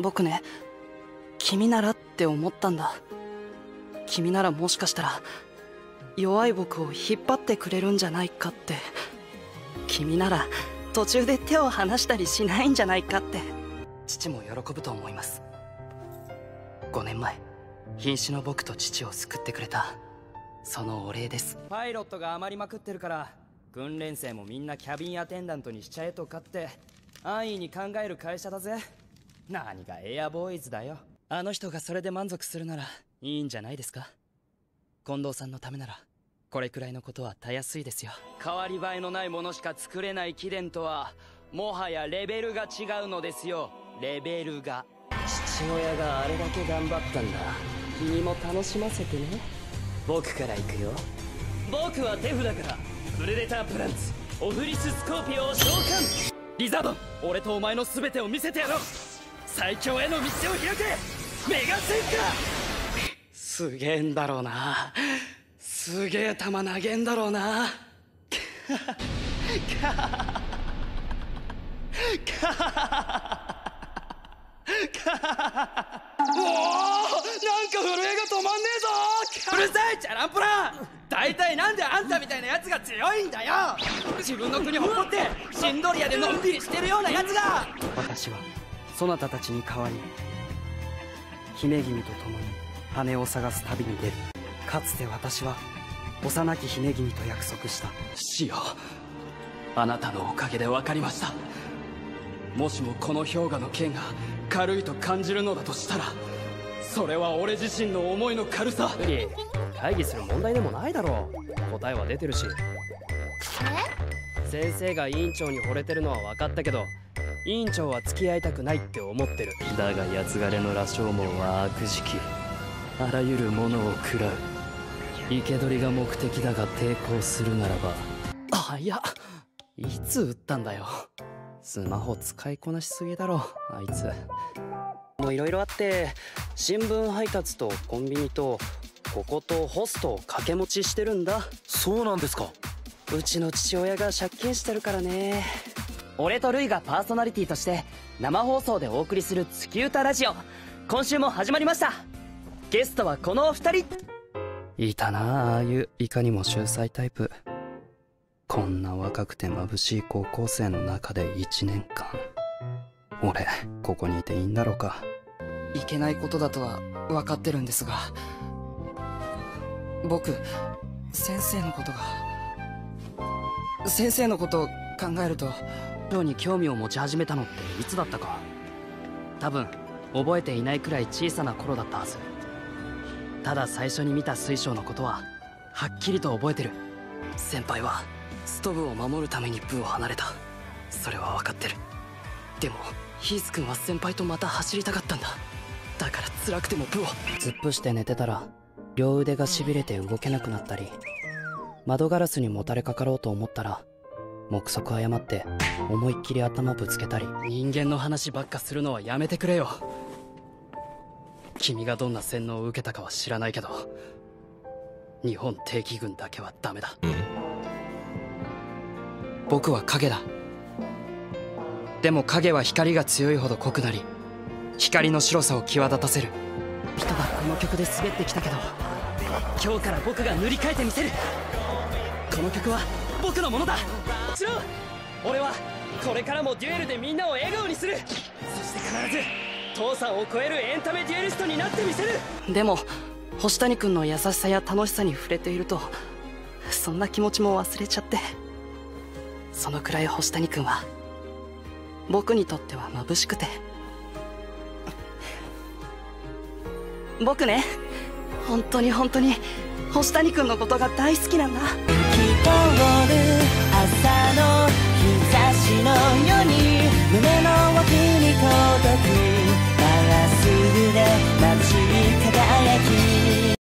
僕ね君ならって思ったんだ。君ならもしかしたら弱い僕を引っ張ってくれるんじゃないかって。君なら途中で手を離したりしないんじゃないかって。父も喜ぶと思います。5年前瀕死の僕と父を救ってくれた。そのお礼です。パイロットが余りまくってるから訓練生もみんなキャビンアテンダントにしちゃえとかって安易に考える会社だぜ。何がエアボーイズだよ。あの人がそれで満足するならいいんじゃないですか？近藤さんのためならこれくらいのことはたやすいですよ。変わり映えのないものしか作れない貴殿とはもはやレベルが違うのですよ。レベルが。父親があれだけ頑張ったんだ。君も楽しませてね。僕から行くよ。僕は手札から。プレデタープランツ。オフリススコーピオを召喚。リザードン俺とお前の全てを見せてやろう最強への道を開け！メガセンカすげえんだろうな。すげえ球投げんだろうな。おおなんか震えが止まんねえぞうるさいチャランポラン大体なんであんたみたいなやつが強いんだよ自分の国誇ってシンドリアでのんびりしてるようなやつが私はそなたたちに代わり姫君と共に羽を探す旅に出る。かつて私は幼き姫君と約束した。死よあなたのおかげで分かりました。もしもこの氷河の剣が軽いと感じるのだとしたらそれは俺自身の思いの軽さ。リ会議する問題でもないだろう。答えは出てるし。先生が委員長に惚れてるのは分かったけど委員長は付き合いたくないって思ってる。だが八つ枯れの羅生門は悪時期あらゆるものを食らう。生け捕りが目的だが抵抗するならば。あいや。いつ撃ったんだよ。スマホ使いこなしすぎだろ。あいつ。もういろいろあって新聞配達とコンビニとこことホストを掛け持ちしてるんだ。そうなんですか。うちの父親が借金してるからね俺とルイがパーソナリティとして生放送でお送りする月歌ラジオ。今週も始まりました。ゲストはこのお二人。いたなあああいういかにも秀才タイプ。こんな若くて眩しい高校生の中で1年間。俺ここにいていいんだろうか。いけないことだとは分かってるんですが。僕先生のことが先生のことを考えると寮に興味を持ち始めたのっていつだったか多分覚えていないくらい小さな頃だったはず。ただ最初に見た水晶のことははっきりと覚えてる。先輩はストブを守るために部を離れた。それは分かってる。でもヒース君は先輩とまた走りたかったんだ。だから辛くても部を。突っ伏して寝てたら両腕がしびれて動けなくなったり窓ガラスにもたれかかろうと思ったら目測誤って思いっきり頭ぶつけたり人間の話ばっかするのはやめてくれよ。君がどんな洗脳を受けたかは知らないけど日本定期軍だけはダメだ、僕は影だ。でも影は光が強いほど濃くなり光の白さを際立たせる。人がこの曲で滑ってきたけど今日から僕が塗り替えてみせる。この曲は僕のものだ。もちろん俺はこれからもデュエルでみんなを笑顔にする。そして必ず父さんを超えるエンタメデュエリストになってみせる。でも星谷君の優しさや楽しさに触れているとそんな気持ちも忘れちゃって。そのくらい星谷君は僕にとっては眩しくて。僕ね本当に本当に星谷君のことが大好きなんだ。る朝の